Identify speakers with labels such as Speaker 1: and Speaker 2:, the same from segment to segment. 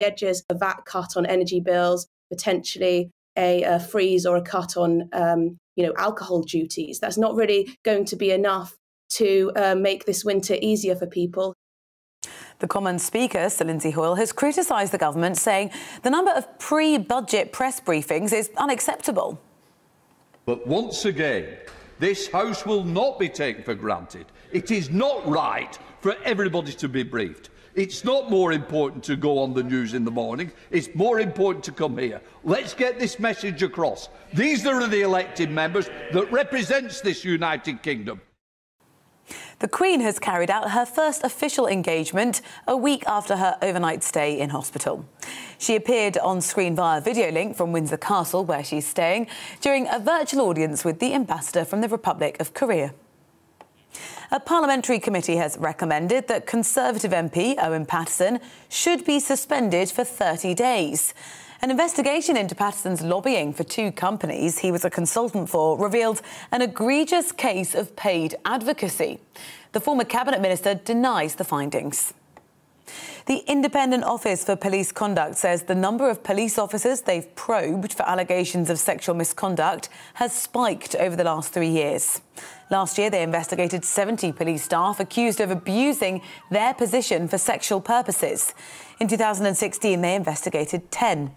Speaker 1: edges, a VAT cut on energy bills, potentially a, a freeze or a cut on um, you know alcohol duties. That's not really going to be enough to uh, make this winter easier for people.
Speaker 2: The Commons Speaker, Sir Lindsay Hoyle, has criticised the government, saying the number of pre budget press briefings is unacceptable.
Speaker 3: But once again, this House will not be taken for granted. It is not right for everybody to be briefed. It's not more important to go on the news in the morning. It's more important to come here. Let's get this message across. These are the elected members that represents this United Kingdom.
Speaker 2: The Queen has carried out her first official engagement a week after her overnight stay in hospital. She appeared on screen via video link from Windsor Castle, where she's staying, during a virtual audience with the ambassador from the Republic of Korea. A parliamentary committee has recommended that Conservative MP Owen Paterson should be suspended for 30 days. An investigation into Paterson's lobbying for two companies he was a consultant for revealed an egregious case of paid advocacy. The former cabinet minister denies the findings. The Independent Office for Police Conduct says the number of police officers they've probed for allegations of sexual misconduct has spiked over the last three years. Last year, they investigated 70 police staff accused of abusing their position for sexual purposes. In 2016, they investigated 10.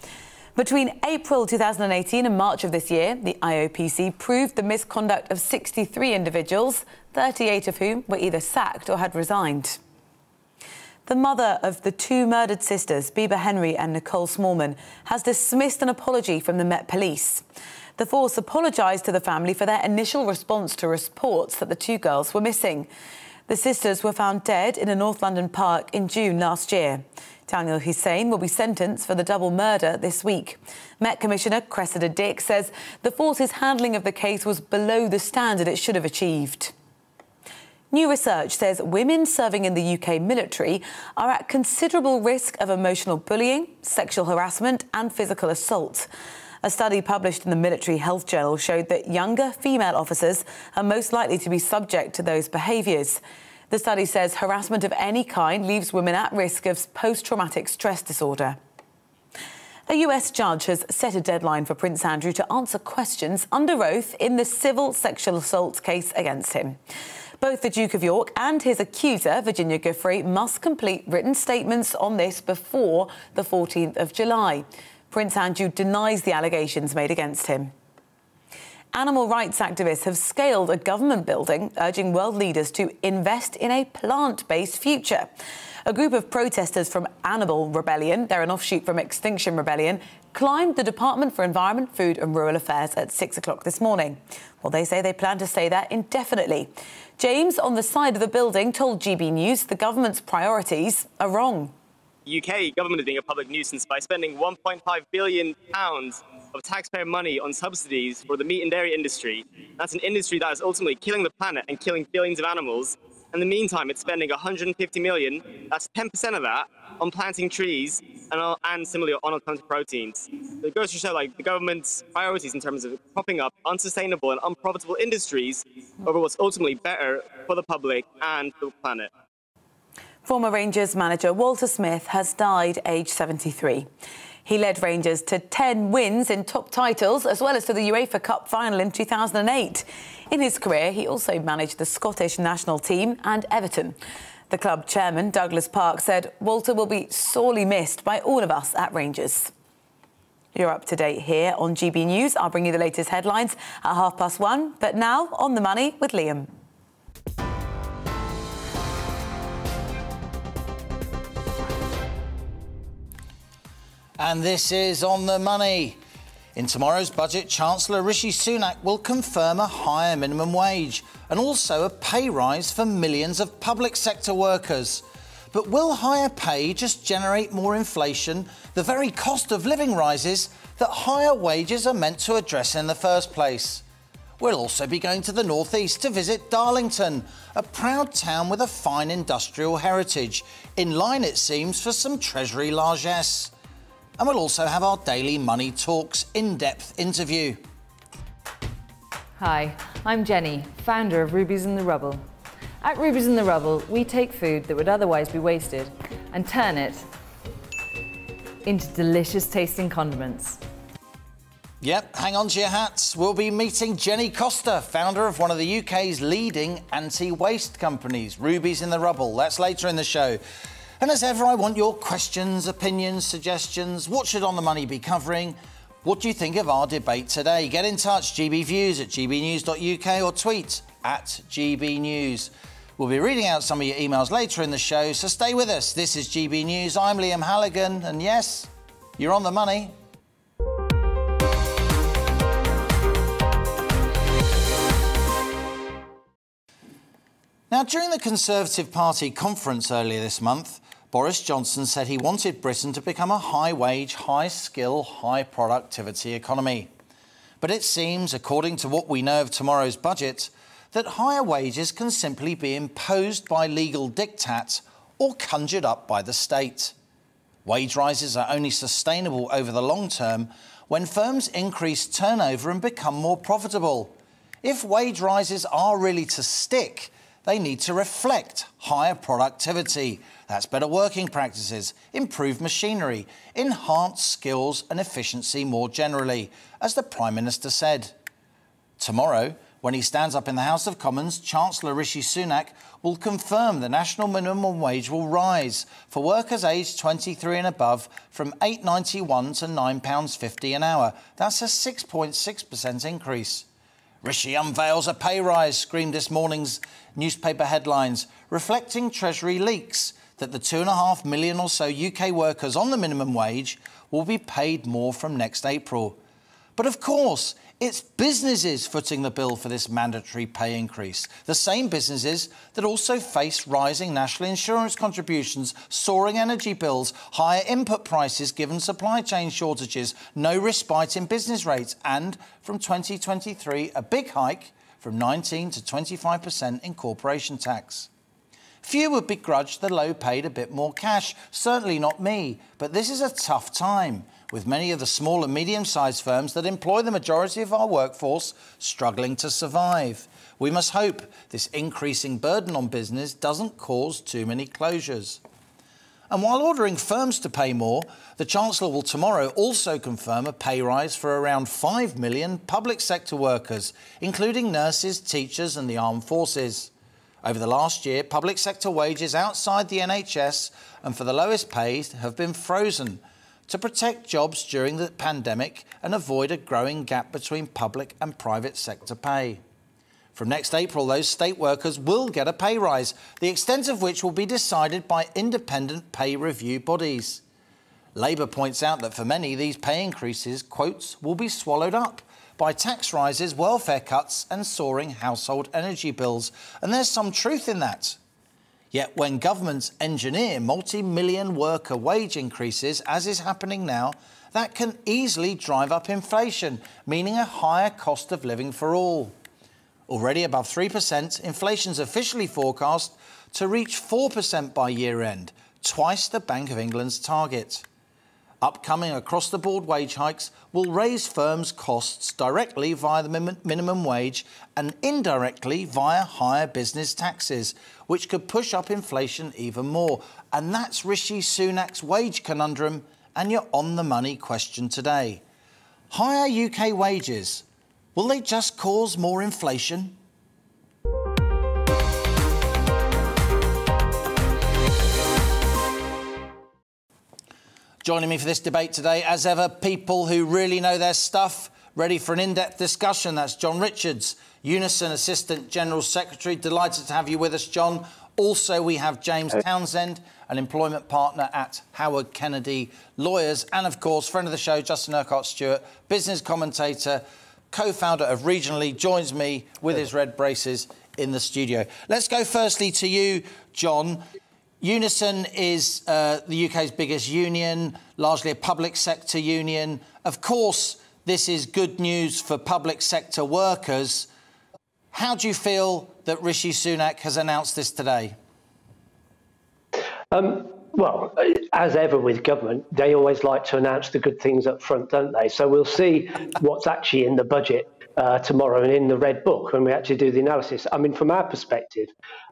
Speaker 2: Between April 2018 and March of this year, the IOPC proved the misconduct of 63 individuals, 38 of whom were either sacked or had resigned. The mother of the two murdered sisters, Bibaa Henry and Nicole Smallman, has dismissed an apology from the Met Police. The force apologised to the family for their initial response to reports that the two girls were missing. The sisters were found dead in a North London park in June last year. Daniel Hussein will be sentenced for the double murder this week. Met Commissioner Cressida Dick says the force's handling of the case was below the standard it should have achieved. New research says women serving in the UK military are at considerable risk of emotional bullying, sexual harassment, and physical assault. A study published in the Military Health Journal showed that younger female officers are most likely to be subject to those behaviours. The study says harassment of any kind leaves women at risk of post traumatic stress disorder. A US judge has set a deadline for Prince Andrew to answer questions under oath in the civil sexual assault case against him. Both the Duke of York and his accuser, Virginia Giuffre, must complete written statements on this before the 14th of July. Prince Andrew denies the allegations made against him. Animal rights activists have scaled a government building, urging world leaders to invest in a plant based future. A group of protesters from Animal Rebellion, they're an offshoot from Extinction Rebellion, climbed the Department for Environment, Food and Rural Affairs at six o'clock this morning. Well, they say they plan to stay there indefinitely. James, on the side of the building, told GB News the government's priorities are wrong.
Speaker 4: UK government is being a public nuisance by spending 1.5 billion pounds of taxpayer money on subsidies for the meat and dairy industry. That's an industry that is ultimately killing the planet and killing billions of animals. In the meantime, it's spending 150 million, that's 10% of that, on planting trees and, and similarly on alternative proteins. It goes to show like the government's priorities in terms of propping up unsustainable and unprofitable industries over what's ultimately better for the public and the planet.
Speaker 2: Former Rangers manager Walter Smith has died aged 73. He led Rangers to 10 wins in top titles, as well as to the UEFA Cup final in 2008. In his career, he also managed the Scottish national team and Everton. The club chairman, Douglas Park, said Walter will be sorely missed by all of us at Rangers. You're up to date here on GB News. I'll bring you the latest headlines at half past one. But now, on the money with Liam.
Speaker 5: And this is On the Money. In tomorrow's budget, Chancellor Rishi Sunak will confirm a higher minimum wage and also a pay rise for millions of public sector workers. But will higher pay just generate more inflation, the very cost of living rises that higher wages are meant to address in the first place? We'll also be going to the northeast to visit Darlington, a proud town with a fine industrial heritage, in line, it seems, for some Treasury largesse. And we'll also have our daily Money Talks in depth interview.
Speaker 6: Hi, I'm Jenny, founder of Rubies in the Rubble. At Rubies in the Rubble, we take food that would otherwise be wasted and turn it into delicious tasting condiments.
Speaker 5: Yep, hang on to your hats. We'll be meeting Jenny Costa, founder of one of the UK's leading anti waste companies, Rubies in the Rubble. That's later in the show. And as ever, I want your questions, opinions, suggestions. What should On the Money be covering? What do you think of our debate today? Get in touch, gbviews at gbnews.uk or tweet at gbnews. We'll be reading out some of your emails later in the show, so stay with us. This is GB News. I'm Liam Halligan, and yes, you're on the money. Now, during the Conservative Party conference earlier this month, Boris Johnson said he wanted Britain to become a high wage, high skill, high productivity economy. But it seems, according to what we know of tomorrow's budget, that higher wages can simply be imposed by legal diktat or conjured up by the state. Wage rises are only sustainable over the long term when firms increase turnover and become more profitable. If wage rises are really to stick, they need to reflect higher productivity. That's better working practices, improved machinery, enhanced skills and efficiency more generally, as the Prime Minister said. Tomorrow, when he stands up in the House of Commons, Chancellor Rishi Sunak will confirm the national minimum wage will rise for workers aged 23 and above from £8.91 to £9.50 an hour. That's a 6.6% increase. Rishi unveils a pay rise, screamed this morning's newspaper headlines, reflecting Treasury leaks that the two and a half million or so UK workers on the minimum wage will be paid more from next April. But of course, it's businesses footing the bill for this mandatory pay increase. The same businesses that also face rising national insurance contributions, soaring energy bills, higher input prices given supply chain shortages, no respite in business rates, and from 2023, a big hike from 19 to 25% in corporation tax. Few would begrudge the low paid a bit more cash, certainly not me, but this is a tough time with many of the small and medium sized firms that employ the majority of our workforce struggling to survive. We must hope this increasing burden on business doesn't cause too many closures. And while ordering firms to pay more, the Chancellor will tomorrow also confirm a pay rise for around 5 million public sector workers, including nurses, teachers, and the armed forces. Over the last year, public sector wages outside the NHS and for the lowest paid have been frozen to protect jobs during the pandemic and avoid a growing gap between public and private sector pay. From next April, those state workers will get a pay rise, the extent of which will be decided by independent pay review bodies. Labour points out that for many, these pay increases, quotes, will be swallowed up by tax rises, welfare cuts, and soaring household energy bills. And there's some truth in that. Yet when governments engineer multi-million worker wage increases, as is happening now, that can easily drive up inflation, meaning a higher cost of living for all. Already above 3%, inflation's officially forecast to reach 4% by year end, twice the Bank of England's target. Upcoming across the board wage hikes will raise firms' costs directly via the minimum wage and indirectly via higher business taxes, which could push up inflation even more. And that's Rishi Sunak's wage conundrum and your on the money question today. Higher UK wages, will they just cause more inflation? Joining me for this debate today, as ever, people who really know their stuff, ready for an in-depth discussion. That's John Richards, Unison Assistant General Secretary. Delighted to have you with us, John. Also, we have James Townsend, an employment partner at Howard Kennedy Lawyers, and of course, friend of the show, Justin Urquhart Stewart, business commentator, co-founder of Regionally, joins me with his red braces in the studio. Let's go firstly to you, John. Unison is uh, the UK's biggest union, largely a public sector union. Of course, this is good news for public sector workers. How do you feel that Rishi Sunak has announced this today?
Speaker 7: Um, well, as ever with government, they always like to announce the good things up front, don't they? So we'll see what's actually in the budget uh, tomorrow and in the red book when we actually do the analysis. I mean, from our perspective,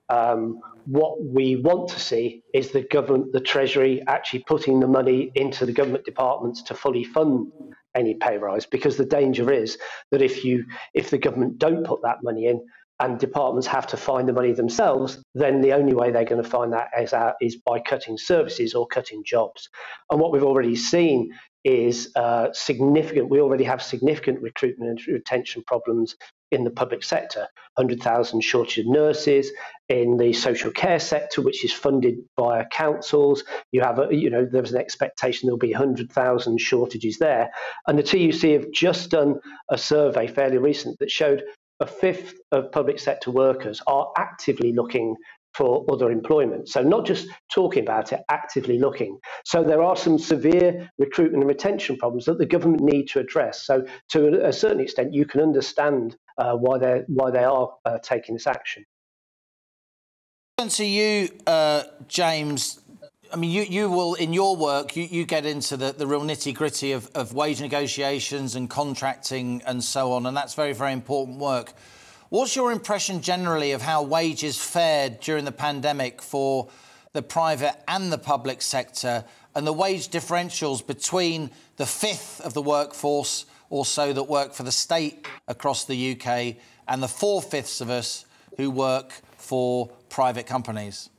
Speaker 7: um, what we want to see is the government, the Treasury, actually putting the money into the government departments to fully fund any pay rise. Because the danger is that if you, if the government don't put that money in, and departments have to find the money themselves, then the only way they're going to find that is, out, is by cutting services or cutting jobs. And what we've already seen is uh, significant. We already have significant recruitment and retention problems in the public sector. 100,000 shortage of nurses in the social care sector, which is funded via councils. You have, a, you know, there's an expectation there'll be 100,000 shortages there. And the TUC have just done a survey fairly recent that showed a fifth of public sector workers are actively looking for other employment. So not just talking about it, actively looking. So there are some severe recruitment and retention problems that the government need to address. So to a certain extent, you can understand uh, why they why they are uh, taking this action.
Speaker 5: To you, uh, James. I mean, you, you will, in your work, you, you get into the, the real nitty gritty of, of wage negotiations and contracting and so on, and that's very, very important work. What's your impression generally of how wages fared during the pandemic for the private and the public sector and the wage differentials between the fifth of the workforce or so that work for the state across the UK and the four fifths of us who work for private companies?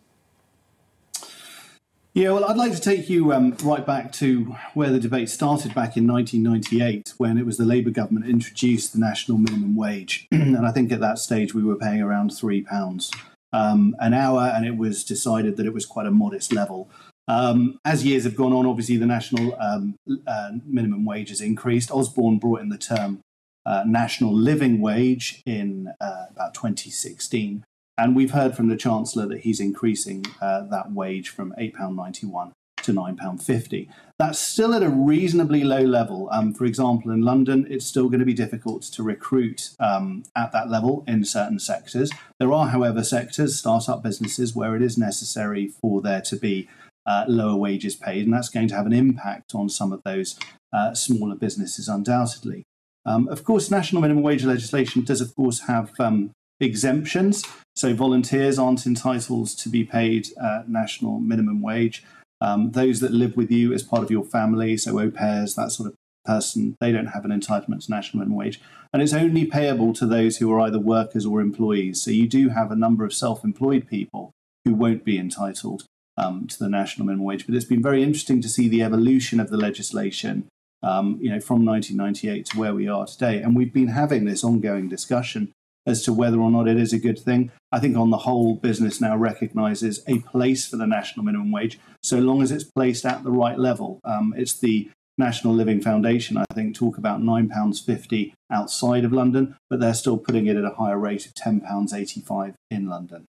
Speaker 8: Yeah, well, I'd like to take you um, right back to where the debate started back in 1998 when it was the Labour government introduced the national minimum wage. and I think at that stage we were paying around £3 um, an hour, and it was decided that it was quite a modest level. Um, as years have gone on, obviously the national um, uh, minimum wage has increased. Osborne brought in the term uh, national living wage in uh, about 2016. And we've heard from the Chancellor that he's increasing uh, that wage from £8.91 to £9.50. That's still at a reasonably low level. Um, for example, in London, it's still going to be difficult to recruit um, at that level in certain sectors. There are, however, sectors, startup businesses, where it is necessary for there to be uh, lower wages paid, and that's going to have an impact on some of those uh, smaller businesses, undoubtedly. Um, of course, national minimum wage legislation does, of course, have um, exemptions. So volunteers aren't entitled to be paid uh, national minimum wage. Um, those that live with you as part of your family, so au pairs, that sort of person, they don't have an entitlement to national minimum wage. And it's only payable to those who are either workers or employees. So you do have a number of self employed people who won't be entitled um, to the national minimum wage. But it's been very interesting to see the evolution of the legislation, um, you know, from 1998 to where we are today. And we've been having this ongoing discussion as to whether or not it is a good thing. I think on the whole, business now recognises a place for the national minimum wage, so long as it's placed at the right level. Um, it's the National Living Foundation, I think, talk about £9.50 outside of London, but they're still putting it at a higher rate of £10.85 in London.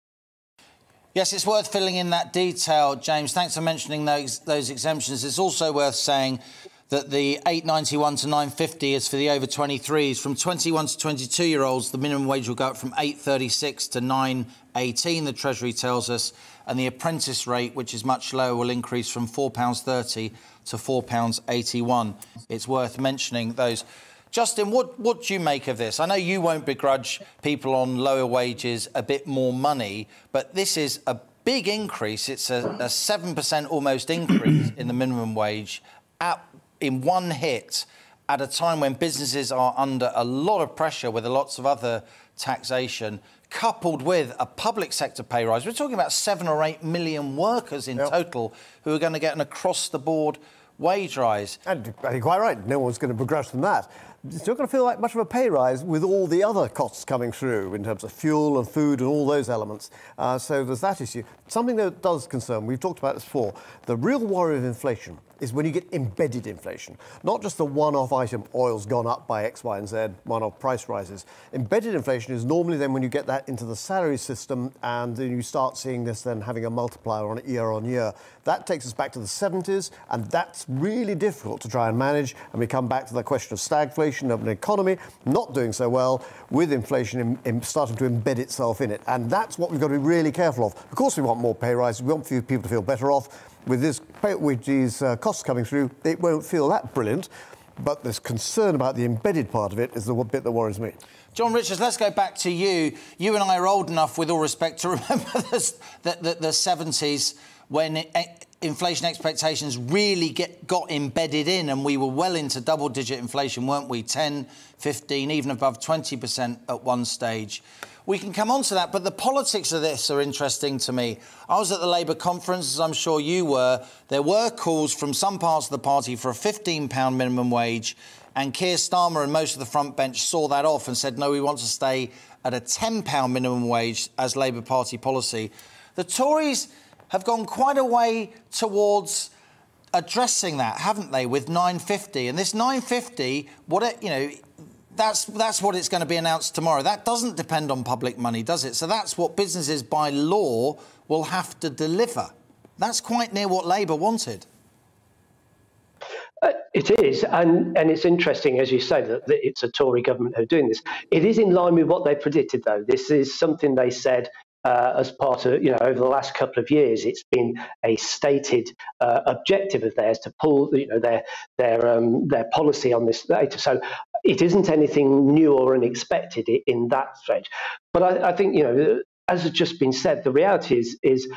Speaker 5: Yes, it's worth filling in that detail, James. Thanks for mentioning those, those exemptions. It's also worth saying that the 891 to 950 is for the over 23s. From 21 to 22 year olds, the minimum wage will go up from 836 to 918, the Treasury tells us, and the apprentice rate, which is much lower, will increase from £4.30 to £4.81. It's worth mentioning those. Justin, what, what do you make of this? I know you won't begrudge people on lower wages a bit more money, but this is a big increase. It's a, a 7% almost increase in the minimum wage at in one hit at a time when businesses are under a lot of pressure with lots of other taxation, coupled with a public sector pay rise. We're talking about seven or eight million workers in yep. total who are going to get an across the board wage rise.
Speaker 9: And I think quite right. No one's going to progress from that it's not going to feel like much of a pay rise with all the other costs coming through in terms of fuel and food and all those elements. Uh, so there's that issue. Something that does concern, we've talked about this before, the real worry of inflation is when you get embedded inflation, not just the one-off item, oil's gone up by X, Y, and Z, one-off price rises. Embedded inflation is normally then when you get that into the salary system and then you start seeing this then having a multiplier on it year on year. That takes us back to the 70s, and that's really difficult to try and manage. And we come back to the question of stagflation of an economy not doing so well with inflation in, in starting to embed itself in it. And that's what we've got to be really careful of. Of course, we want more pay rises. We want people to feel better off with, this, with these uh, costs coming through, it won't feel that brilliant. But this concern about the embedded part of it is the bit that worries me.
Speaker 5: John Richards, let's go back to you. You and I are old enough, with all respect, to remember the, the, the 70s when inflation expectations really get, got embedded in and we were well into double digit inflation, weren't we? 10, 15, even above 20% at one stage. We can come on to that, but the politics of this are interesting to me. I was at the Labour conference, as I'm sure you were. There were calls from some parts of the party for a £15 minimum wage, and Keir Starmer and most of the front bench saw that off and said, no, we want to stay at a £10 minimum wage as Labour Party policy. The Tories have gone quite a way towards addressing that, haven't they, with 950? And this 950, what it, you know, that's that's what it's going to be announced tomorrow. That doesn't depend on public money, does it? So that's what businesses by law will have to deliver. That's quite near what Labour wanted.
Speaker 7: Uh, it is, and, and it's interesting, as you say, that, that, it's a Tory government who are doing this. It is in line with what they predicted, though. This is something they said uh, as part of, you know, over the last couple of years, it's been a stated uh, objective of theirs to pull, you know, their their um, their policy on this data. So it isn't anything new or unexpected in that stretch. But I, I think, you know, as has just been said, the reality is is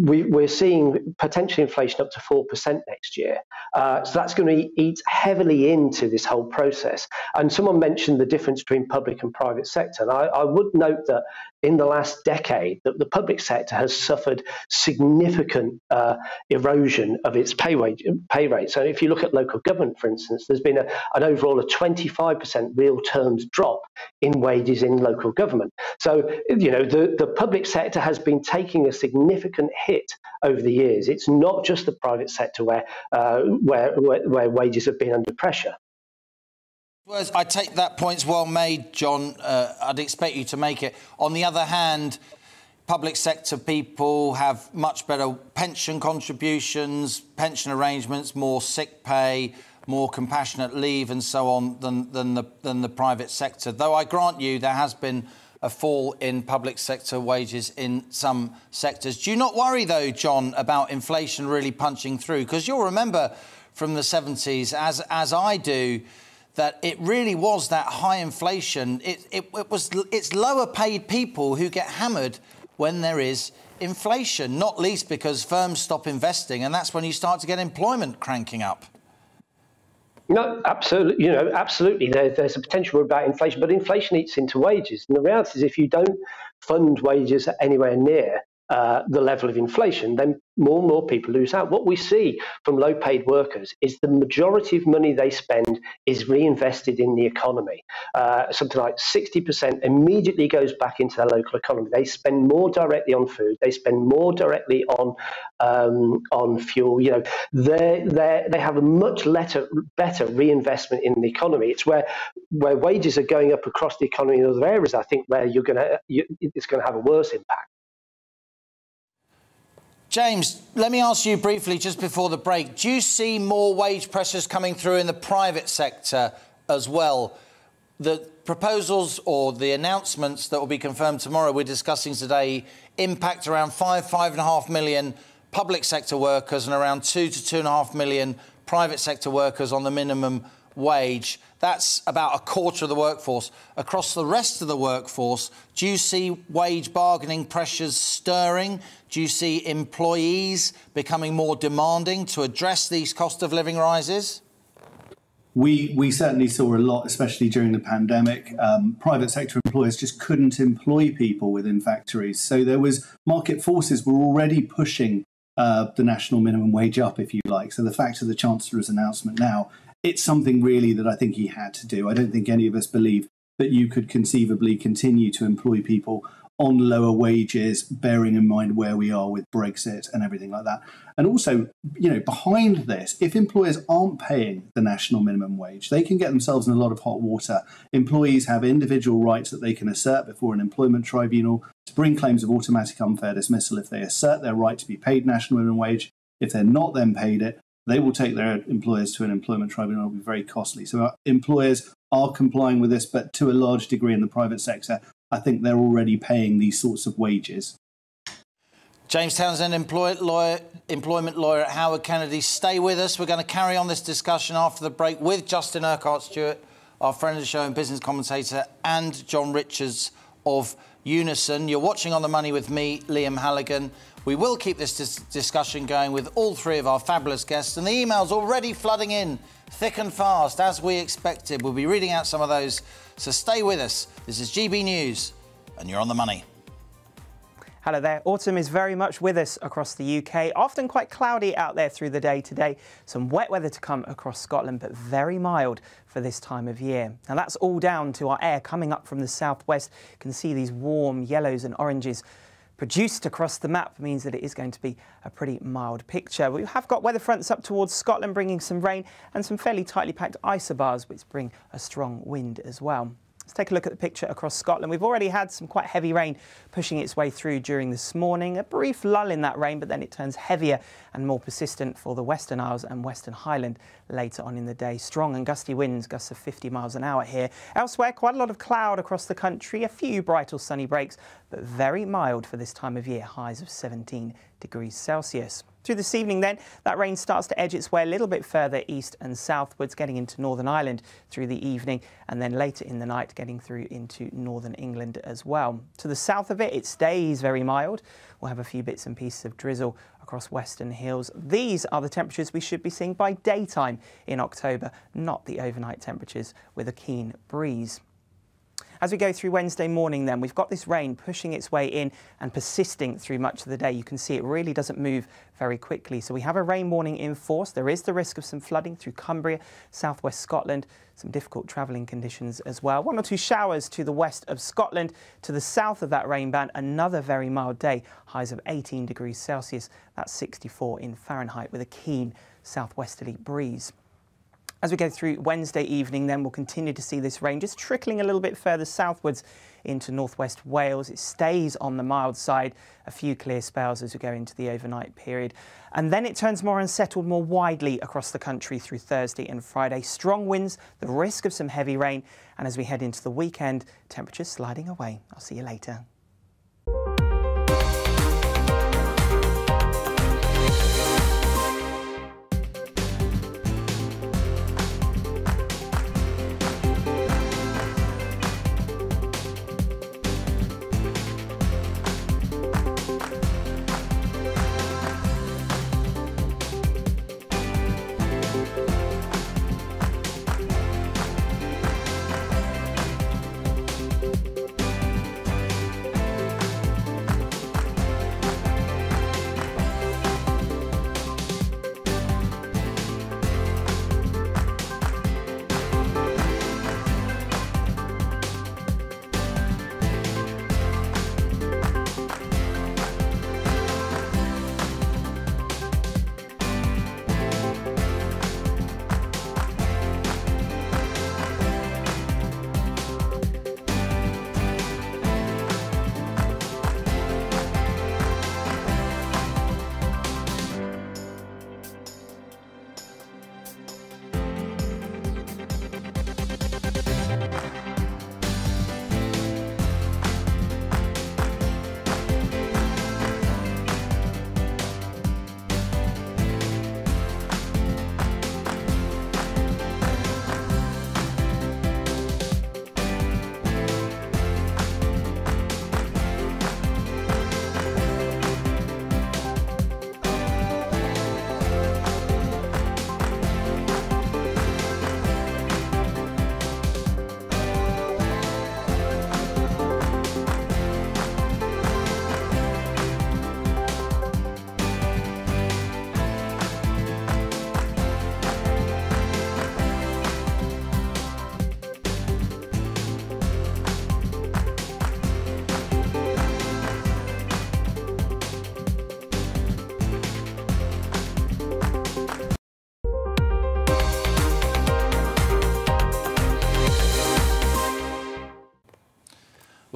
Speaker 7: we, are seeing potential inflation up to 4% next year. Uh, so that's going to eat heavily into this whole process. And someone mentioned the difference between public and private sector. And I, I would note that in the last decade, that the public sector has suffered significant uh, erosion of its pay, wage, pay rate. So if you look at local government, for instance, there's been a, an overall a 25% real terms drop in wages in local government. So, you know, the, the public sector has been taking a significant hit over the years. It's not just the private sector where, uh, where, where, where wages have been under pressure.
Speaker 5: I take that point's well made, John. Uh, I'd expect you to make it. On the other hand, public sector people have much better pension contributions, pension arrangements, more sick pay, more compassionate leave, and so on than, than, the, than the private sector. Though I grant you there has been a fall in public sector wages in some sectors. Do you not worry, though, John, about inflation really punching through? Because you'll remember from the 70s, as, as I do, that it really was that high inflation. It, it, it was, it's lower paid people who get hammered when there is inflation, not least because firms stop investing, and that's when you start to get employment cranking up.
Speaker 7: No, absolutely. You know, absolutely. There, there's a potential about inflation, but inflation eats into wages. And the reality is, if you don't fund wages anywhere near uh, the level of inflation, then more and more people lose out. What we see from low paid workers is the majority of money they spend is reinvested in the economy. Uh, something like 60% immediately goes back into their local economy. They spend more directly on food, they spend more directly on, um, on fuel. You know, they they they have a much better, better reinvestment in the economy. It's where, where wages are going up across the economy in other areas, I think, where you're gonna, you, it's going to have a worse impact.
Speaker 5: James, let me ask you briefly just before the break. Do you see more wage pressures coming through in the private sector as well? The proposals or the announcements that will be confirmed tomorrow, we're discussing today, impact around five, five and a half million public sector workers and around two to two and a half million private sector workers on the minimum wage. That's about a quarter of the workforce. Across the rest of the workforce, do you see wage bargaining pressures stirring? Do you see employees becoming more demanding to address these cost of living rises?
Speaker 8: We, we certainly saw a lot, especially during the pandemic. Um, private sector employers just couldn't employ people within factories. So there was market forces were already pushing uh, the national minimum wage up, if you like. So the fact of the Chancellor's announcement now, it's something really that I think he had to do. I don't think any of us believe that you could conceivably continue to employ people on lower wages, bearing in mind where we are with Brexit and everything like that. And also, you know, behind this, if employers aren't paying the national minimum wage, they can get themselves in a lot of hot water. Employees have individual rights that they can assert before an employment tribunal to bring claims of automatic unfair dismissal if they assert their right to be paid national minimum wage. If they're not then paid it, they will take their employers to an employment tribunal. It will be very costly. So uh, employers are complying with this, but to a large degree in the private sector, I think they're already paying these sorts of wages.
Speaker 5: James Townsend, lawyer, employment lawyer at Howard Kennedy. Stay with us. We're going to carry on this discussion after the break with Justin Urquhart Stewart, our friend of the show and business commentator, and John Richards of Unison. You're watching On the Money with me, Liam Halligan. We will keep this dis discussion going with all three of our fabulous guests, and the emails already flooding in thick and fast, as we expected. We'll be reading out some of those, so stay with us. This is GB News, and you're on the money.
Speaker 10: Hello there. Autumn is very much with us across the UK. Often quite cloudy out there through the day today. Some wet weather to come across Scotland, but very mild for this time of year. Now that's all down to our air coming up from the southwest. You can see these warm yellows and oranges produced across the map means that it is going to be a pretty mild picture. We have got weather fronts up towards Scotland bringing some rain and some fairly tightly packed isobars which bring a strong wind as well. Let's take a look at the picture across Scotland. We've already had some quite heavy rain pushing its way through during this morning. A brief lull in that rain, but then it turns heavier and more persistent for the Western Isles and Western Highland later on in the day. Strong and gusty winds, gusts of 50 miles an hour here. Elsewhere, quite a lot of cloud across the country. A few bright or sunny breaks, but very mild for this time of year. Highs of 17 degrees Celsius. Through this evening then, that rain starts to edge its way a little bit further east and southwards, getting into Northern Ireland through the evening, and then later in the night getting through into Northern England as well. To the south of it, it stays very mild. We'll have a few bits and pieces of drizzle across western hills. These are the temperatures we should be seeing by daytime in October, not the overnight temperatures with a keen breeze. As we go through Wednesday morning then, we've got this rain pushing its way in and persisting through much of the day. You can see it really doesn't move very quickly. So we have a rain warning in force. There is the risk of some flooding through Cumbria, southwest Scotland, some difficult travelling conditions as well. One or two showers to the west of Scotland. To the south of that rain band, another very mild day, highs of 18 degrees Celsius. That's 64 in Fahrenheit with a keen southwesterly breeze. As we go through Wednesday evening, then we'll continue to see this rain just trickling a little bit further southwards into northwest Wales. It stays on the mild side, a few clear spells as we go into the overnight period. And then it turns more unsettled more widely across the country through Thursday and Friday. Strong winds, the risk of some heavy rain. And as we head into the weekend, temperatures sliding away. I'll see you later.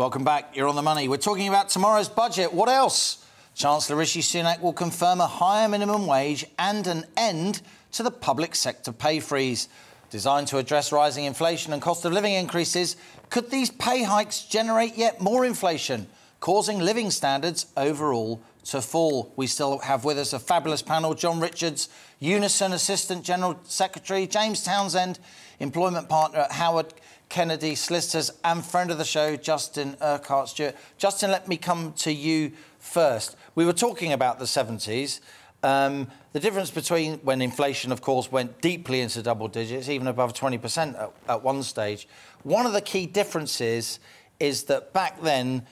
Speaker 5: Welcome back. You're on the money. We're talking about tomorrow's budget. What else? Chancellor Rishi Sunak will confirm a higher minimum wage and an end to the public sector pay freeze. Designed to address rising inflation and cost of living increases, could these pay hikes generate yet more inflation, causing living standards overall to fall. We still have with us a fabulous panel John Richards, Unison Assistant General Secretary, James Townsend, Employment Partner at Howard Kennedy Solicitors, and friend of the show, Justin Urquhart Stewart. Justin, let me come to you first. We were talking about the 70s. Um, the difference between when inflation, of course, went deeply into double digits, even above 20% at, at one stage, one of the key differences is that back then,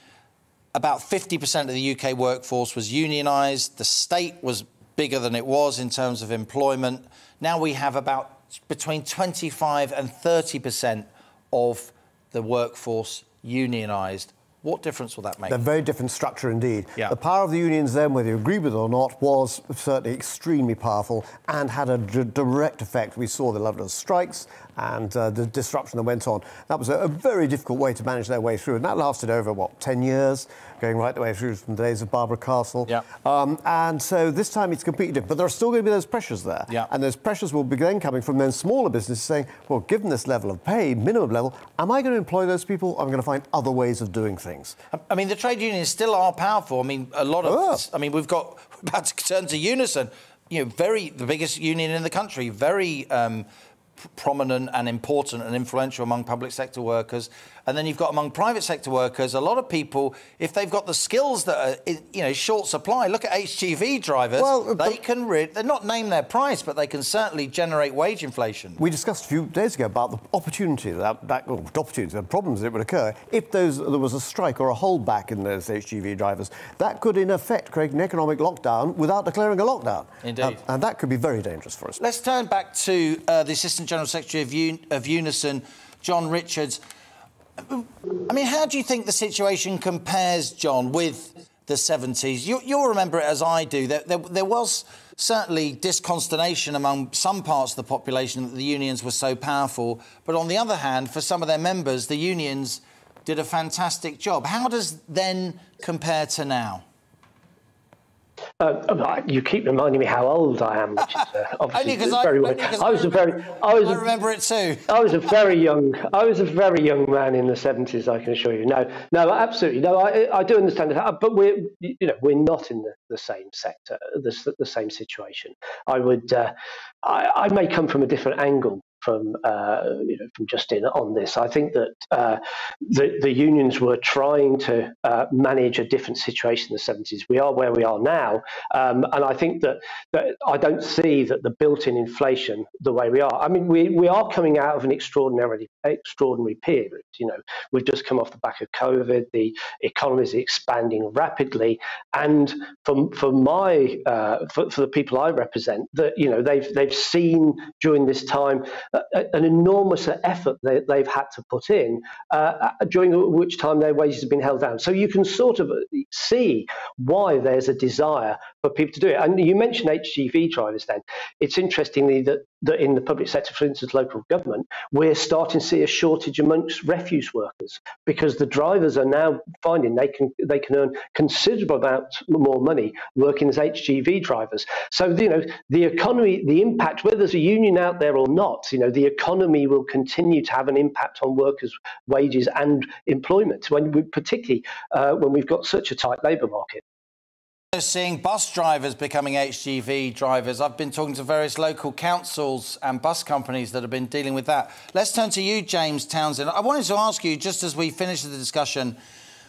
Speaker 5: about 50% of the UK workforce was unionised. The state was bigger than it was in terms of employment. Now we have about between 25 and 30% of the workforce unionised. What difference will that make?
Speaker 9: A very different structure indeed.
Speaker 5: Yeah.
Speaker 9: The power of the unions then, whether you agree with it or not, was certainly extremely powerful and had a d- direct effect. We saw the level of strikes and uh, the disruption that went on. That was a, a, very difficult way to manage their way through, and that lasted over, what, 10 years, going right the way through from the days of Barbara Castle.
Speaker 5: Yeah.
Speaker 9: Um, and so this time it's completely different, but there are still going to be those pressures there.
Speaker 5: Yeah.
Speaker 9: And those pressures will be then coming from then smaller businesses saying, well, given this level of pay, minimum level, am I going to employ those people? Or am I going to find other ways of doing things?
Speaker 5: I mean, the trade unions still are powerful. I mean, a lot of.
Speaker 9: Oh.
Speaker 5: I mean, we've got we're about to turn to Unison. You know, very the biggest union in the country, very um, prominent and important and influential among public sector workers. And then you've got among private sector workers, a lot of people, if they've got the skills that are, in, you know, short supply, look at HGV drivers,
Speaker 9: Well,
Speaker 5: they can, re- they're not name their price, but they can certainly generate wage inflation.
Speaker 9: We discussed a few days ago about the opportunity that, that well, opportunities, the problems that would occur if those, there was a strike or a holdback in those HGV drivers. That could, in effect, create an economic lockdown without declaring a lockdown.
Speaker 5: Indeed.
Speaker 9: And that could be very dangerous for us.
Speaker 5: Let's turn back to uh, the Assistant General Secretary of, Un- of Unison, John Richards. I mean, how do you think the situation compares, John, with the 70s? You, will remember it as I do. There, there, there, was certainly disconsternation among some parts of the population that the unions were so powerful. But on the other hand, for some of their members, the unions did a fantastic job. How does then compare to now?
Speaker 7: Uh, you keep reminding me how old I am, which is uh, obviously
Speaker 5: only I,
Speaker 7: very
Speaker 5: only
Speaker 7: weird.
Speaker 5: I
Speaker 7: was a very, I was,
Speaker 5: I remember it too.
Speaker 7: I was a very young, I was a very young man in the seventies. I can assure you. No, no, absolutely, no. I, I do understand that, but we're, you know, we're not in the, the same sector, the, the same situation. I would, uh, I, I may come from a different angle from uh, you know from Justin on this. I think that uh, the the unions were trying to uh, manage a different situation in the 70s. We are where we are now, um, and I think that, that I don't see that the built-in inflation the way we are. I mean, we we are coming out of an extraordinarily extraordinary period. You know, we've just come off the back of COVID. The economy is expanding rapidly, and for for my uh, for, for the people I represent, that you know they've they've seen during this time an enormous effort they, they've had to put in, uh, during which time their wages have been held down. So you can sort of see why there's a desire for people to do it. And you mentioned HGV drivers then. It's interestingly that, that in the public sector, for instance, local government, we're starting to see a shortage amongst refuse workers because the drivers are now finding they can they can earn considerable amount more money working as HGV drivers. So you know the economy, the impact, whether there's a union out there or not, you know the economy will continue to have an impact on workers' wages and employment. When we, particularly uh, when we've got such a tight labour market
Speaker 5: seeing bus drivers becoming HGV drivers. I've been talking to various local councils and bus companies that have been dealing with that. Let's turn to you, James Townsend. I wanted to ask you, just as we finish the discussion,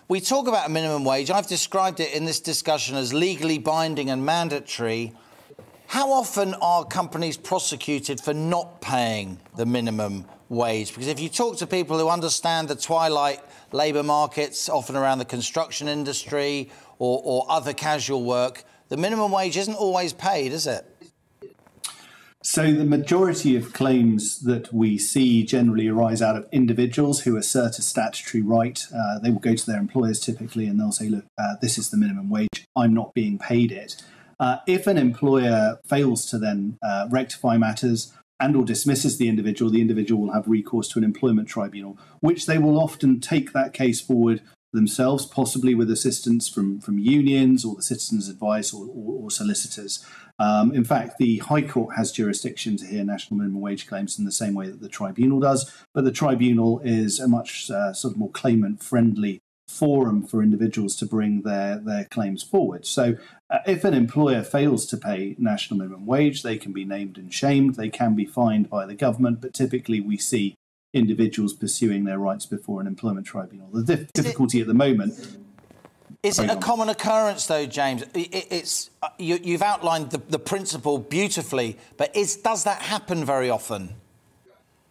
Speaker 5: we talk about a minimum wage. I've described it in this discussion as legally binding and mandatory. How often are companies prosecuted for not paying the minimum wage? Because if you talk to people who understand the twilight labour markets, often around the construction industry or, or other casual work, the minimum wage isn't always paid, is it?
Speaker 8: So, the majority of claims that we see generally arise out of individuals who assert a statutory right. Uh, they will go to their employers typically and they'll say, Look, uh, this is the minimum wage, I'm not being paid it. Uh, if an employer fails to then uh, rectify matters and or dismisses the individual, the individual will have recourse to an employment tribunal, which they will often take that case forward themselves, possibly with assistance from, from unions or the citizens' advice or, or, or solicitors. Um, in fact, the High Court has jurisdiction to hear national minimum wage claims in the same way that the tribunal does, but the tribunal is a much uh, sort of more claimant friendly forum for individuals to bring their, their claims forward. So, uh, if an employer fails to pay national minimum wage, they can be named and shamed, they can be fined by the government, but typically we see individuals pursuing their rights before an employment tribunal. The dif- difficulty at the moment.
Speaker 5: Is it a common occurrence, though, James? It, it's uh, you, have outlined the, the principle beautifully, but is, does that happen very often?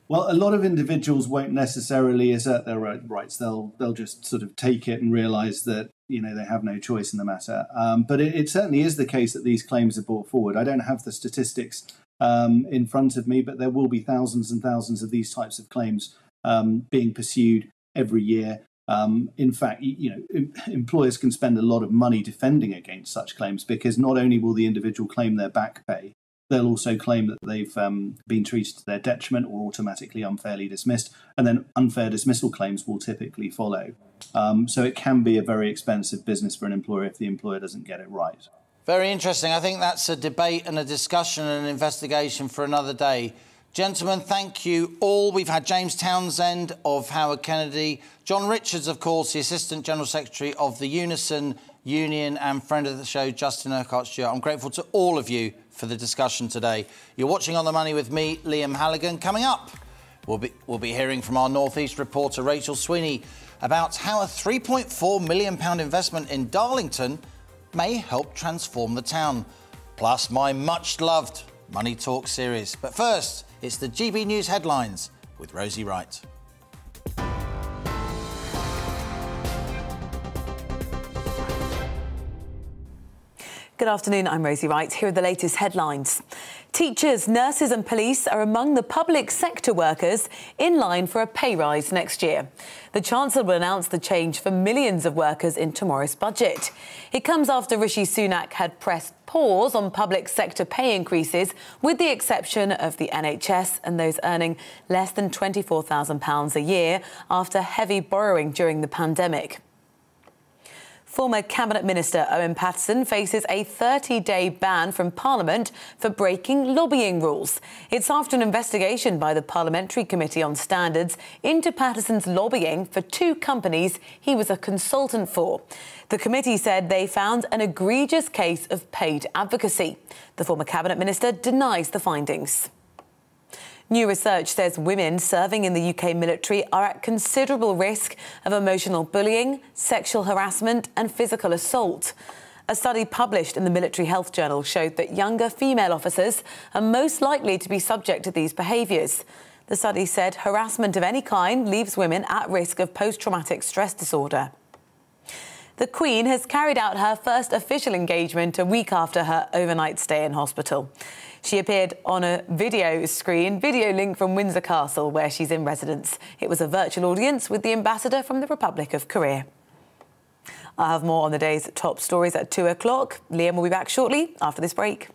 Speaker 8: Well, a lot of individuals won't necessarily assert their rights. They'll they'll just sort of take it and realise that you know they have no choice in the matter. Um, but it, it, certainly is the case that these claims are brought forward. I don't have the statistics um, in front of me, but there will be thousands and thousands of these types of claims um, being pursued every year. Um, in fact, you know, employers can spend a lot of money defending against such claims because not only will the individual claim their back pay, they'll also claim that they've um, been treated to their detriment or automatically unfairly dismissed, and then unfair dismissal claims will typically follow. Um, so it can be a very expensive business for an employer if the employer doesn't get it right.
Speaker 5: Very interesting. I think that's a debate and a discussion and an investigation for another day. Gentlemen, thank you all. We've had James Townsend of Howard Kennedy, John Richards, of course, the Assistant General Secretary of the Unison Union, and friend of the show, Justin Urquhart Stewart. I'm grateful to all of you for the discussion today. You're watching On the Money with me, Liam Halligan. Coming up, we'll be, we'll be hearing from our North East reporter, Rachel Sweeney, about how a £3.4 million investment in Darlington may help transform the town. Plus, my much loved Money Talk series. But first, it's the GB News headlines with Rosie Wright.
Speaker 2: Good afternoon, I'm Rosie Wright. Here are the latest headlines. Teachers, nurses and police are among the public sector workers in line for a pay rise next year. The Chancellor will announce the change for millions of workers in tomorrow's budget. It comes after Rishi Sunak had pressed pause on public sector pay increases, with the exception of the NHS and those earning less than £24,000 a year after heavy borrowing during the pandemic. Former Cabinet Minister Owen Paterson faces a 30 day ban from Parliament for breaking lobbying rules. It's after an investigation by the Parliamentary Committee on Standards into Paterson's lobbying for two companies he was a consultant for. The committee said they found an egregious case of paid advocacy. The former Cabinet Minister denies the findings. New research says women serving in the UK military are at considerable risk of emotional bullying, sexual harassment, and physical assault. A study published in the Military Health Journal showed that younger female officers are most likely to be subject to these behaviours. The study said harassment of any kind leaves women at risk of post traumatic stress disorder. The Queen has carried out her first official engagement a week after her overnight stay in hospital. She appeared on a video screen, video link from Windsor Castle, where she's in residence. It was a virtual audience with the ambassador from the Republic of Korea. I'll have more on the day's top stories at 2 o'clock. Liam will be back shortly after this break.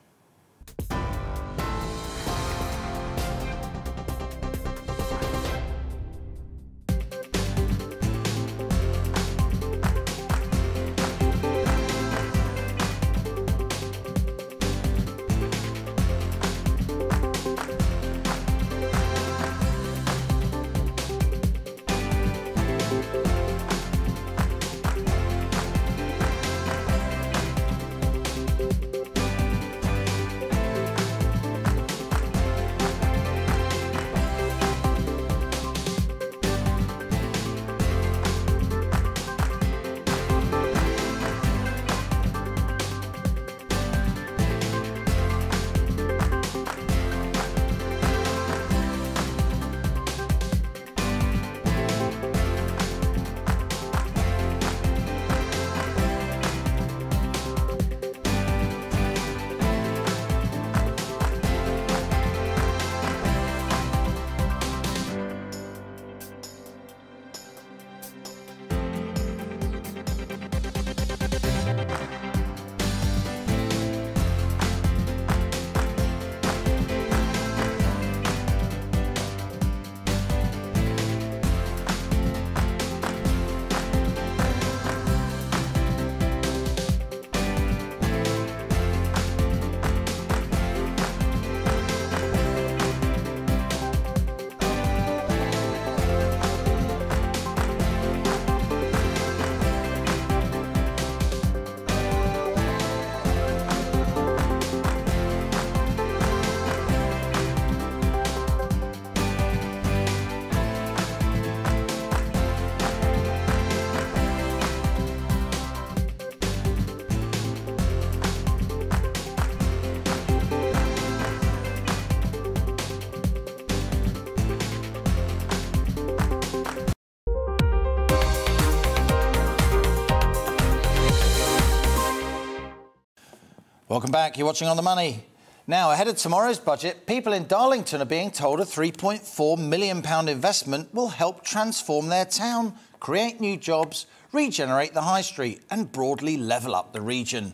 Speaker 5: Welcome back. You're watching On the Money. Now, ahead of tomorrow's budget, people in Darlington are being told a £3.4 million investment will help transform their town, create new jobs, regenerate the high street and broadly level up the region.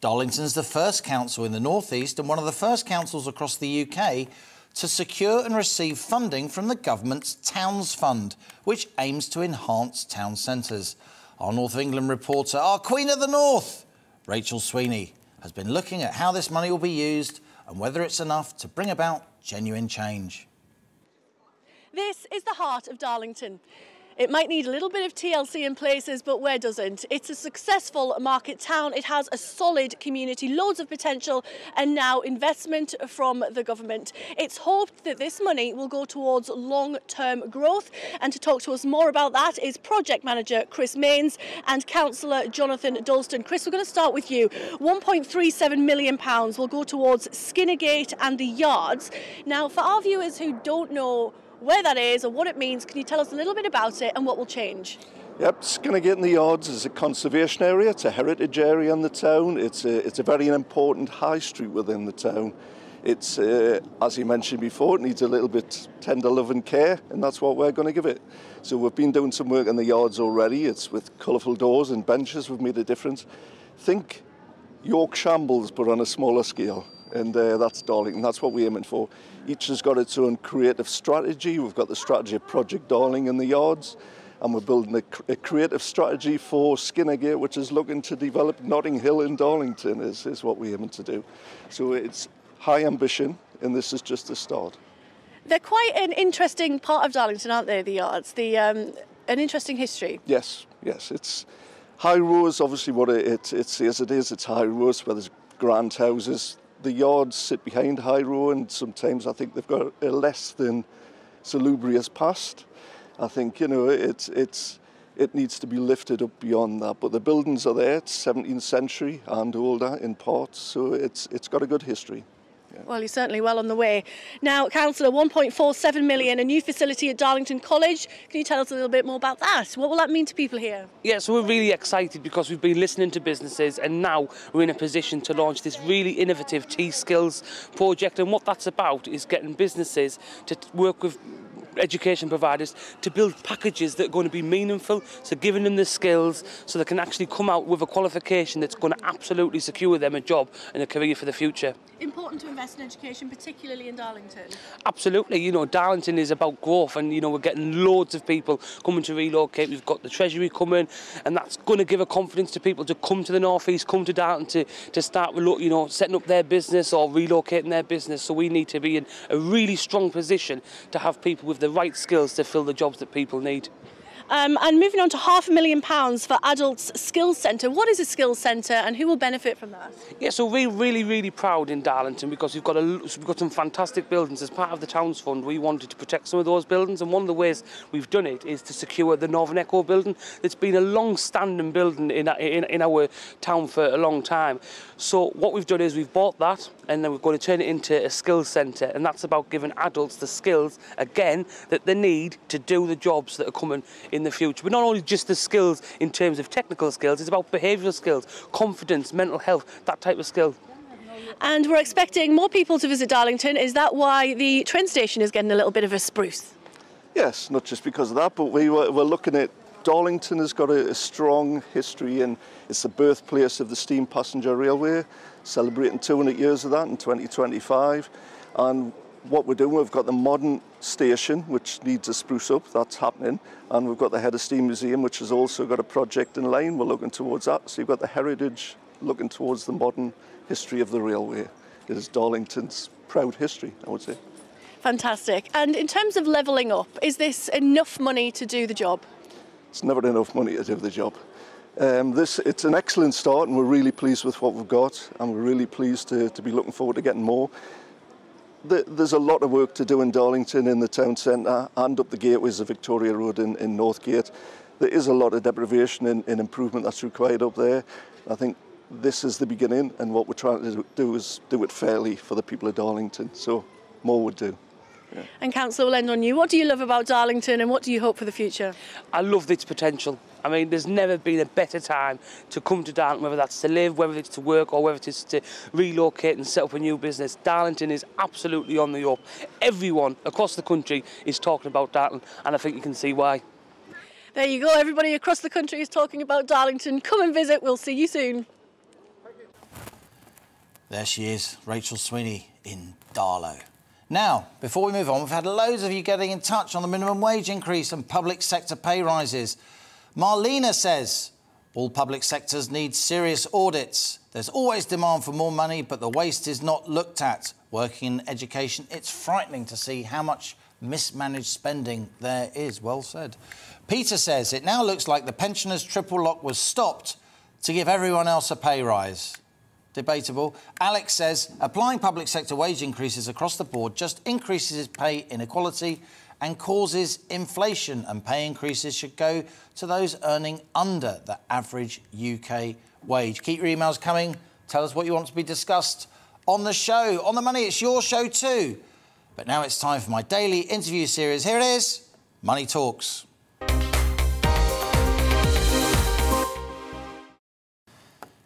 Speaker 5: Darlington's the first council in the North East and one of the first councils across the UK to secure and receive funding from the government's Towns Fund, which aims to enhance town centres. Our North of England reporter, our Queen of the North, Rachel Sweeney, has been looking at how this money will be used and whether it's enough to bring about genuine change.
Speaker 11: This is the heart of Darlington. It might need a little bit of TLC in places, but where doesn't? It's a successful market town. It has a solid community, loads of potential, and now investment from the government. It's hoped that this money will go towards long-term growth. And to talk to us more about that is Project Manager Chris Mains and Councillor Jonathan Dulston. Chris, we're going to start with you. £1.37 million will go towards Skinnergate and the yards. Now, for our viewers who don't know where that is or what it means. Can you tell us a little bit about it and what will change?
Speaker 12: Yep, Skinnergate in the Yards is a conservation area, it's a heritage area in the town, it's a, it's a very important high street within the town. It's, uh, as you mentioned before, it needs a little bit tender love and care, and that's what we're going to give it. So we've been doing some work in the yards already. It's with colourful doors and benches, we've made a difference. Think York Shambles, but on a smaller scale and uh, that's Darlington. That's what we're aiming for. Each has got its own creative strategy. We've got the strategy of Project Darling in the yards, and we're building a, a creative strategy for Skinnergate, which is looking to develop Notting Hill in Darlington, is, is what we're aiming to do. So it's high ambition, and this is just the start.
Speaker 11: They're quite an interesting part of Darlington, aren't they, the yards? The, um, an interesting history.
Speaker 12: Yes, yes. It's High is obviously what it, it, it says it is. It's High Row, where there's grand houses, the yards sit behind High Row, and sometimes I think they've got a less than salubrious past. I think you know it's it's it needs to be lifted up beyond that. But the buildings are there; it's 17th century and older in parts, so it's it's got a good history.
Speaker 11: Well, you're certainly well on the way. Now, Councillor, 1.47 million, a new facility at Darlington College. Can you tell us a little bit more about that? What will that mean to people here?
Speaker 13: Yeah, so we're really excited because we've been listening to businesses and now we're in a position to launch this really innovative T-Skills project. And what that's about is getting businesses to work with education providers to build packages that are going to be meaningful, so giving them the skills so they can actually come out with a qualification that's going to absolutely secure them a job and a career for the future.
Speaker 11: Important to invest in education, particularly in Darlington?
Speaker 13: Absolutely. You know, Darlington is about growth and, you know, we're getting loads of people coming to relocate. We've got the Treasury coming and that's going to give a confidence to people to come to the North East, come to Darlington to, to start, you know, setting up their business or relocating their business. So we need to be in a really strong position to have people with the right skills to fill the jobs that people need.
Speaker 11: Um, and moving on to half a million pounds for Adults Skills Centre. What is a skills centre and who will benefit from that?
Speaker 13: Yeah, so we're really, really proud in Darlington because we've got, a, we've got some fantastic buildings. As part of the Towns Fund, we wanted to protect some of those buildings and one of the ways we've done it is to secure the Northern Echo building. It's been a long-standing building in, in, in our town for a long time. So what we've done is we've bought that and then we're going to turn it into a skills centre and that's about giving adults the skills, again, that they need to do the jobs that are coming in the future. But not only just the skills in terms of technical skills, it's about behavioural skills, confidence, mental health, that type of skill.
Speaker 11: And we're expecting more people to visit Darlington. Is that why the train station is getting a little bit of a spruce?
Speaker 12: Yes, not just because of that, but we were, we're looking at Darlington has got a, a strong history and it's the birthplace of the steam passenger railway, celebrating 200 years of that in 2025. And what we're doing, we've got the modern station, which needs a spruce up, that's happening. And we've got the Head of Steam Museum, which has also got a project in line, we're looking towards that. So you've got the heritage looking towards the modern history of the railway. It is Darlington's proud history, I would say.
Speaker 11: Fantastic. And in terms of levelling up, is this enough money to do the job?
Speaker 12: It's never enough money to do the job. Um, this, it's an excellent start and we're really pleased with what we've got and we're really pleased to, to be looking forward to getting more there's a lot of work to do in Darlington in the town centre and up the gateways of Victoria Road in, in Northgate. There is a lot of deprivation and, and improvement that's required up there. I think this is the beginning and what we're trying to do is do it fairly for the people of Darlington. So more would do.
Speaker 11: And Councillor, will end on you. What do you love about Darlington and what do you hope for the future?
Speaker 13: I love its potential. I mean, there's never been a better time to come to Darlington, whether that's to live, whether it's to work, or whether it's to relocate and set up a new business. Darlington is absolutely on the up. Everyone across the country is talking about Darlington, and I think you can see why.
Speaker 11: There you go. Everybody across the country is talking about Darlington. Come and visit. We'll see you soon.
Speaker 5: There she is, Rachel Sweeney in Darlo. Now, before we move on, we've had loads of you getting in touch on the minimum wage increase and public sector pay rises. Marlena says all public sectors need serious audits. There's always demand for more money, but the waste is not looked at. Working in education, it's frightening to see how much mismanaged spending there is. Well said. Peter says it now looks like the pensioners' triple lock was stopped to give everyone else a pay rise. Debatable. Alex says applying public sector wage increases across the board just increases pay inequality and causes inflation, and pay increases should go to those earning under the average UK wage. Keep your emails coming. Tell us what you want to be discussed on the show. On the money, it's your show too. But now it's time for my daily interview series. Here it is Money Talks.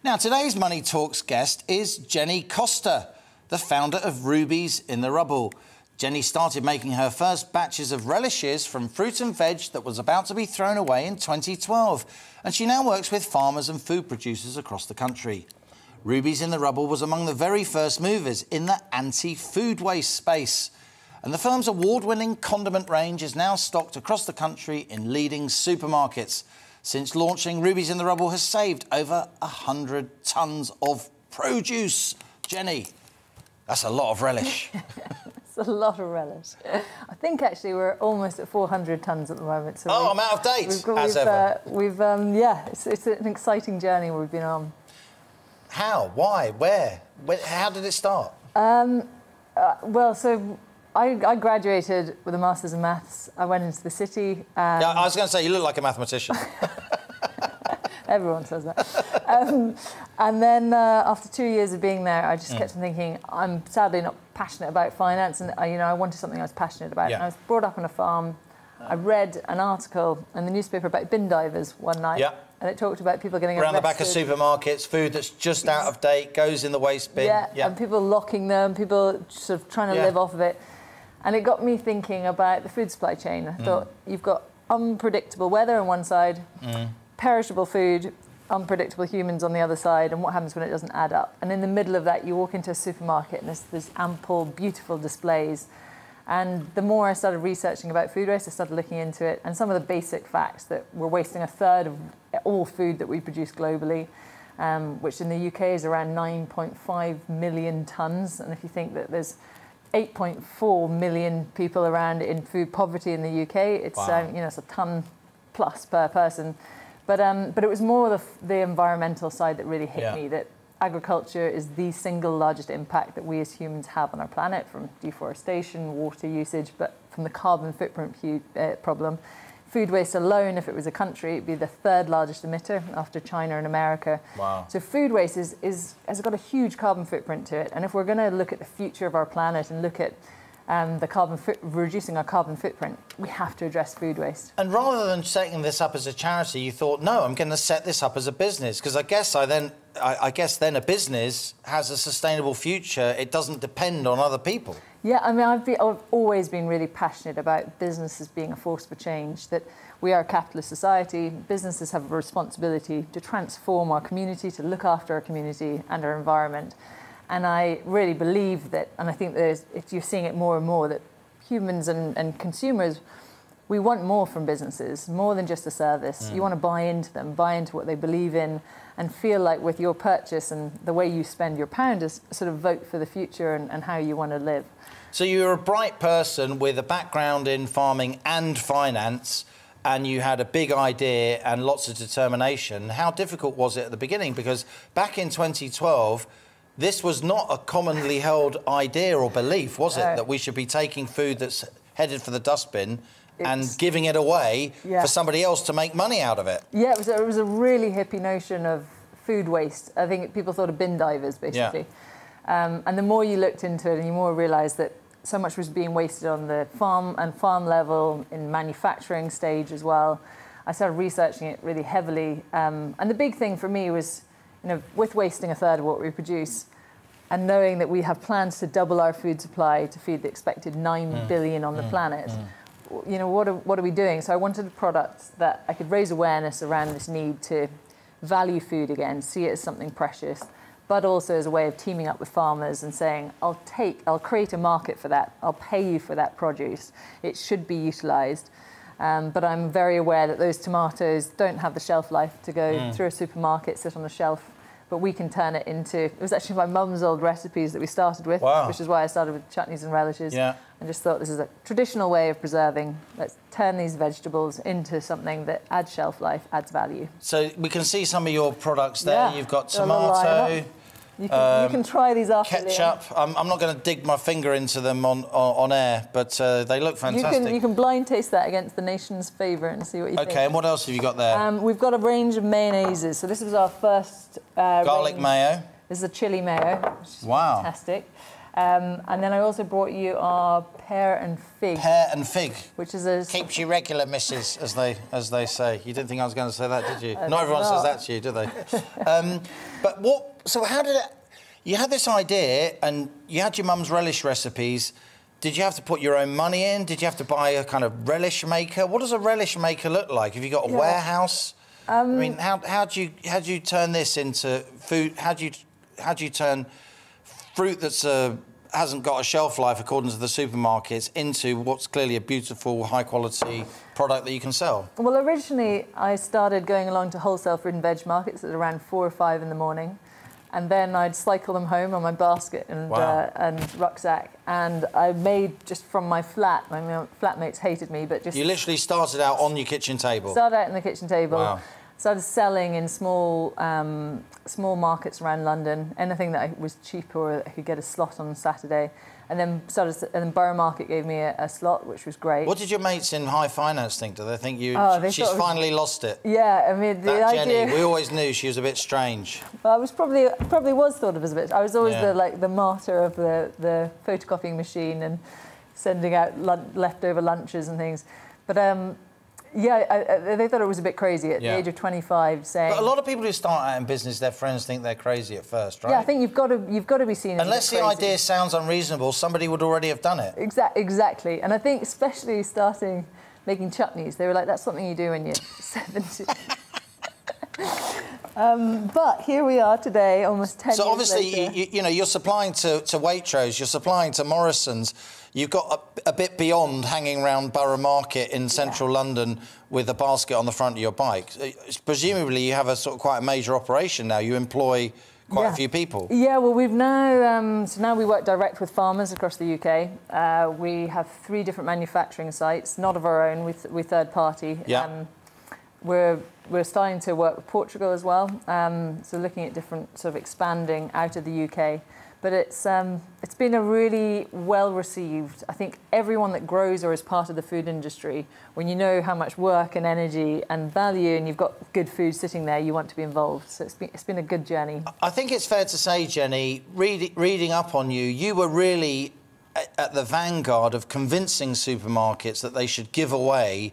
Speaker 5: Now, today's Money Talks guest is Jenny Costa, the founder of Rubies in the Rubble. Jenny started making her first batches of relishes from fruit and veg that was about to be thrown away in 2012, and she now works with farmers and food producers across the country. Rubies in the Rubble was among the very first movers in the anti-food waste space, and the firm's award-winning condiment range is now stocked across the country in leading supermarkets. Since launching, Rubies in the Rubble has saved over 100 tonnes of produce. Jenny, that's a lot of relish.
Speaker 6: it's a lot of relish. I think actually we're almost at 400 tonnes at the moment.
Speaker 5: So oh, I'm out of date,
Speaker 6: we've,
Speaker 5: as
Speaker 6: we've,
Speaker 5: ever.
Speaker 6: Uh, we've, um, yeah, it's, it's, an exciting journey we've been on.
Speaker 5: How? Why? Where? Where how did it start?
Speaker 6: Um, uh, well, so I, I, graduated with a Master's in Maths. I went into the city.
Speaker 5: yeah, I was going to say, you look like a mathematician.
Speaker 6: Everyone says that. um, and then uh, after two years of being there, I just mm. kept on thinking, I'm sadly not passionate about finance, and uh, you know, I wanted something I was passionate about. Yeah. And I was brought up on a farm. I read an article in the newspaper about bin divers one night.
Speaker 5: Yeah.
Speaker 6: And it talked about people getting
Speaker 5: around
Speaker 6: arrested.
Speaker 5: the back of supermarkets, food that's just out of date goes in the waste bin.
Speaker 6: Yeah, yeah. and people locking them, people sort of trying to yeah. live off of it. And it got me thinking about the food supply chain. I mm. thought you've got unpredictable weather on one side, mm. perishable food, unpredictable humans on the other side, and what happens when it doesn't add up. And in the middle of that, you walk into a supermarket and there's, there's ample, beautiful displays. And the more I started researching about food waste, I started looking into it, and some of the basic facts that we're wasting a third of all food that we produce globally, um, which in the UK is around 9.5 million tonnes. And if you think that there's 8.4 million people around in food poverty in the UK, it's wow. um, you know it's a ton plus per person. But, um, but it was more the, the environmental side that really hit yeah. me that agriculture is the single largest impact that we as humans have on our planet from deforestation, water usage, but from the carbon footprint uh, problem. Food waste alone, if it was a country, it'd be the third largest emitter after China and America.
Speaker 5: Wow.
Speaker 6: So food waste is, is, has got a huge carbon footprint to it. And if we're going to look at the future of our planet and look at um, the carbon reducing our carbon footprint, we have to address food waste.
Speaker 5: And rather than setting this up as a charity, you thought, no, I'm going to set this up as a business because I guess I then, I, I, guess then a business has a sustainable future. It doesn't depend on other people.
Speaker 6: Yeah, I mean, I've, be, I've always been really passionate about businesses being a force for change. That we are a capitalist society. Businesses have a responsibility to transform our community, to look after our community and our environment. And I really believe that, and I think there's, you're seeing it more and more, that humans and, and consumers, we want more from businesses, more than just a service. Mm. You want to buy into them, buy into what they believe in, and feel like with your purchase and the way you spend your pound is sort of vote for the future and, and how you want to live.
Speaker 5: So you're a bright person with a background in farming and finance and you had a big idea and lots of determination. How difficult was it at the beginning? Because back in 2012, this was not a commonly held idea or belief, was it, uh, that we should be taking food that's headed for the dustbin and giving it away yeah. for somebody else to make money out of it?
Speaker 6: Yeah, it was, a, it was a really hippie notion of food waste. I think people thought of bin divers, basically. Yeah. Um, and the more you looked into it and you more realised that so much was being wasted on the farm and farm level in manufacturing stage as well. I started researching it really heavily. Um, and the big thing for me was, you know, with wasting a third of what we produce and knowing that we have plans to double our food supply to feed the expected nine mm. billion on mm. the planet, mm. You know, what are, what are we doing? So I wanted a product that I could raise awareness around this need to value food again, see it as something precious, but also as a way of teaming up with farmers and saying, I'll take, I'll create a market for that, I'll pay you for that produce. It should be utilised. Um, but I'm very aware that those tomatoes don't have the shelf life to go mm. through a supermarket, sit on a shelf. But we can turn it into. It was actually my mum's old recipes that we started with,
Speaker 5: wow.
Speaker 6: which is why I started with chutneys and relishes.
Speaker 5: Yeah.
Speaker 6: And just thought this is a traditional way of preserving. Let's turn these vegetables into something that adds shelf life, adds value.
Speaker 5: So we can see some of your products there. Yeah. You've got tomato.
Speaker 6: You can, um, you can try these after
Speaker 5: ketchup. I'm, I'm, not going to dig my finger into them on on, on air, but uh, they look fantastic.
Speaker 6: You can, you can blind taste that against the nation's favourite and see what you
Speaker 5: okay,
Speaker 6: think.
Speaker 5: Okay, and what else have you got there?
Speaker 6: Um, we've got a range of mayonnaises. So this was our first uh,
Speaker 5: garlic
Speaker 6: range.
Speaker 5: mayo.
Speaker 6: This is a chili mayo.
Speaker 5: wow,
Speaker 6: fantastic. Um, and then I also brought you our pear and fig.
Speaker 5: Pear and fig,
Speaker 6: which is a
Speaker 5: keeps you regular, Mrs. As they as they say. You didn't think I was going to say that, did you? Uh, not everyone not. says that to you, do they? um, but what? So how did it? You had this idea and you had your mum's relish recipes. Did you have to put your own money in? Did you have to buy a kind of relish maker? What does a relish maker look like? Have you got a yeah. warehouse? Um, I mean, how, how do you how do you turn this into food? How do you how do you turn fruit that's a uh, hasn't got a shelf life according to the supermarkets into what's clearly a beautiful, high quality product that you can sell?
Speaker 6: Well, originally I started going along to wholesale fruit and veg markets at around four or five in the morning and then I'd cycle them home on my basket and,
Speaker 5: wow.
Speaker 6: uh, and rucksack. And I made just from my flat. My flatmates hated me, but just
Speaker 5: you literally started out on your kitchen table.
Speaker 6: Started out on the kitchen table.
Speaker 5: Wow.
Speaker 6: Started selling in small um, small markets around London. Anything that was cheap or I could get a slot on Saturday and then started, and then Borough Market gave me a, a, slot, which was great.
Speaker 5: What did your mates in high finance think? Do they think you? Oh, they she's finally lost it.
Speaker 6: Yeah, I mean the
Speaker 5: that
Speaker 6: idea.
Speaker 5: Jenny, we always knew she was a bit strange.
Speaker 6: Well, I was probably probably was thought of as a bit. I was always yeah. the like the martyr of the the photocopying machine and sending out leftover lunches and things. But um, yeah, I, I, they thought it was a bit crazy at yeah. the age of 25 saying...
Speaker 5: But a lot of people who start out in business, their friends think they're crazy at first, right?
Speaker 6: Yeah, I think you've got to, you've got to be seen
Speaker 5: Unless the idea sounds unreasonable, somebody would already have done it.
Speaker 6: Exa exactly. And I think especially starting making chutneys, they were like, that's something you do when you're 70. Um, but here we are today, almost 10
Speaker 5: so obviously,
Speaker 6: you,
Speaker 5: you, know, you're supplying to, to Waitrose, you're supplying to Morrison's. You've got a, a bit beyond hanging around Borough Market in central yeah. London with a basket on the front of your bike. Uh, presumably, you have a sort of quite a major operation now. You employ quite
Speaker 6: yeah.
Speaker 5: a few people.
Speaker 6: Yeah, well, we've now um, so now we work direct with farmers across the UK. Uh, we have three different manufacturing sites, not of our own, with we third party.
Speaker 5: Yeah. Um,
Speaker 6: we're we're starting to work with Portugal as well. Um, so looking at different sort of expanding out of the UK. But it's um, it's been a really well received. I think everyone that grows or is part of the food industry, when you know how much work and energy and value, and you've got good food sitting there, you want to be involved. So it's been it's been a good journey.
Speaker 5: I think it's fair to say, Jenny, read, reading up on you, you were really at the vanguard of convincing supermarkets that they should give away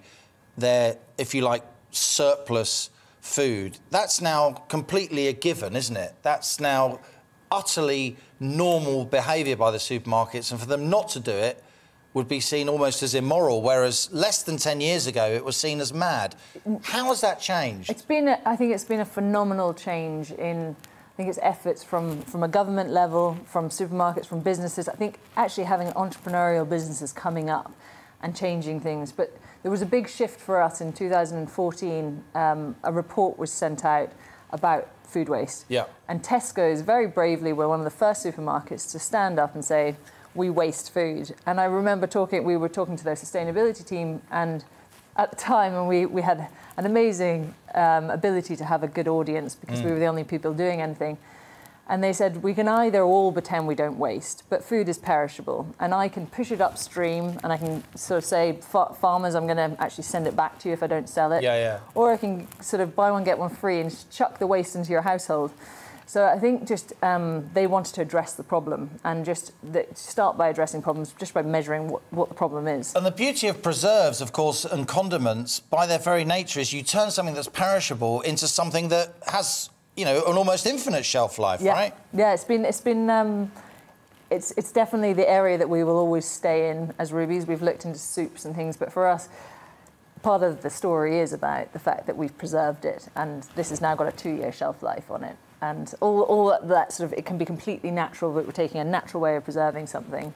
Speaker 5: their, if you like, surplus food. That's now completely a given, isn't it? That's now utterly normal behaviour by the supermarkets, and for them not to do it would be seen almost as immoral, whereas less than 10 years ago it was seen as mad. How has that changed?
Speaker 6: It's been, a, I think it's been a phenomenal change in, I think it's efforts from, from a government level, from supermarkets, from businesses. I think actually having entrepreneurial businesses coming up and changing things. But there was a big shift for us in 2014. Um, a report was sent out about food waste.
Speaker 5: Yeah.
Speaker 6: And Tesco's very bravely were one of the first supermarkets to stand up and say, we waste food. And I remember talking, we were talking to their sustainability team, and at the time, and we, we had an amazing um, ability to have a good audience because mm. we were the only people doing anything. And they said, we can either all pretend we don't waste, but food is perishable. And I can push it upstream and I can sort of say, farmers, I'm going to actually send it back to you if I don't sell it.
Speaker 5: Yeah, yeah.
Speaker 6: Or I can sort of buy one, get one free and chuck the waste into your household. So I think just um, they wanted to address the problem and just the, start by addressing problems just by measuring what, what the problem is.
Speaker 5: And the beauty of preserves, of course, and condiments, by their very nature, is you turn something that's perishable into something that has, you know, an almost infinite shelf life,
Speaker 6: yeah.
Speaker 5: right?
Speaker 6: Yeah, it's been it's been. Um, it's, it's definitely the area that we will always stay in as Rubies. We've looked into soups and things, but for us, part of the story is about the fact that we've preserved it, and this has now got a two-year shelf life on it and all, all that sort of it can be completely natural but we're taking a natural way of preserving something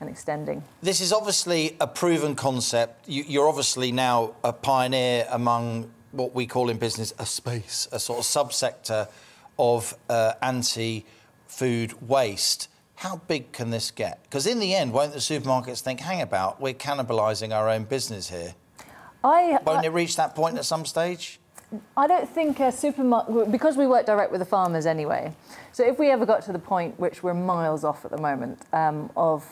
Speaker 6: and extending
Speaker 5: this is obviously a proven concept you, are obviously now a pioneer among what we call in business a space a sort of subsector of uh, anti-food waste. How big can this get? Because in the end won't the supermarkets think hang about we're cannibalizing our own business here.
Speaker 6: I,
Speaker 5: won't
Speaker 6: I,
Speaker 5: it reach that point at some stage?
Speaker 6: I don't think a supermarket, because we work direct with the farmers anyway. So if we ever got to the point, which we're miles off at the moment, um, of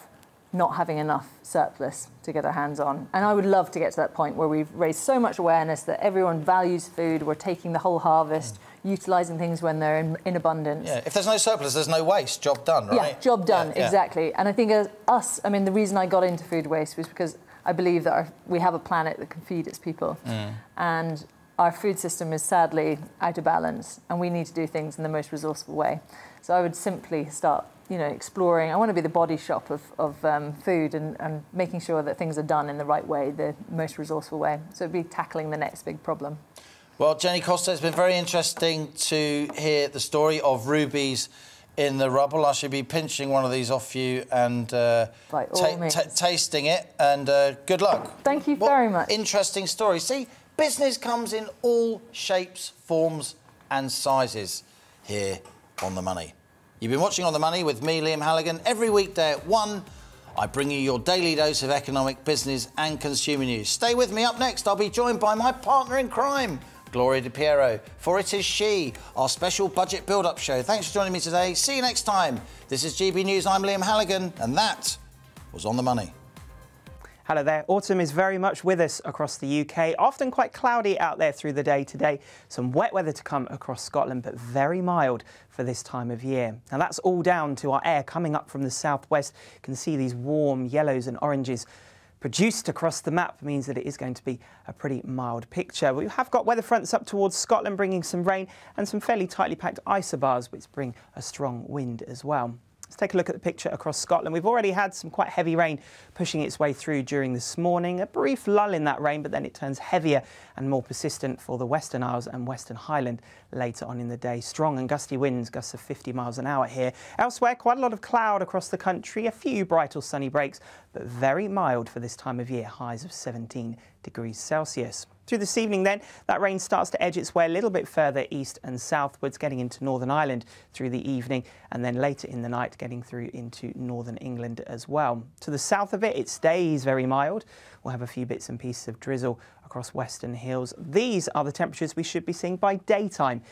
Speaker 6: not having enough surplus to get our hands on. And I would love to get to that point where we've raised so much awareness that everyone values food, we're taking the whole harvest, mm. utilising things when they're in, in, abundance.
Speaker 5: Yeah, if there's no surplus, there's no waste. Job done, right?
Speaker 6: Yeah, job done, yeah, exactly. Yeah. And I think as us, I mean, the reason I got into food waste was because I believe that our, we have a planet that can feed its people. Mm. And our food system is sadly out of balance and we need to do things in the most resourceful way. So I would simply start, you know, exploring. I want to be the body shop of, of um, food and, and making sure that things are done in the right way, the most resourceful way. So it'd be tackling the next big problem.
Speaker 5: Well, Jenny Costa, it's been very interesting to hear the story of rubies in the rubble. I should be pinching one of these off you and uh, tasting it. And uh, good luck.
Speaker 6: Thank you what very much.
Speaker 5: Interesting story. See, Business comes in all shapes, forms and sizes here on The Money. You've been watching On The Money with me, Liam Halligan. Every weekday at 1, I bring you your daily dose of economic, business and consumer news. Stay with me. Up next, I'll be joined by my partner in crime, Gloria De Piero, for it is she, our special budget build-up show. Thanks for joining me today. See you next time. This is GB News. I'm Liam Halligan, and that was On The Money.
Speaker 10: Hello there. Autumn is very much with us across the UK. Often quite cloudy out there through the day today. Some wet weather to come across Scotland, but very mild for this time of year. Now that's all down to our air coming up from the southwest. You can see these warm yellows and oranges produced across the map means that it is going to be a pretty mild picture. We have got weather fronts up towards Scotland bringing some rain and some fairly tightly packed isobars which bring a strong wind as well. Let's take a look at the picture across Scotland. We've already had some quite heavy rain pushing its way through during this morning. A brief lull in that rain, but then it turns heavier and more persistent for the Western Isles and Western Highland later on in the day. Strong and gusty winds, gusts of 50 miles an hour here. Elsewhere, quite a lot of cloud across the country, a few bright or sunny breaks, but very mild for this time of year, highs of 17 degrees Celsius. Through this evening then, that rain starts to edge its way a little bit further east and southwards, getting into Northern Ireland through the evening, and then later in the night getting through into Northern England as well. To the south of it, it stays very mild. We'll have a few bits and pieces of drizzle across western hills. These are the temperatures we should be seeing by daytime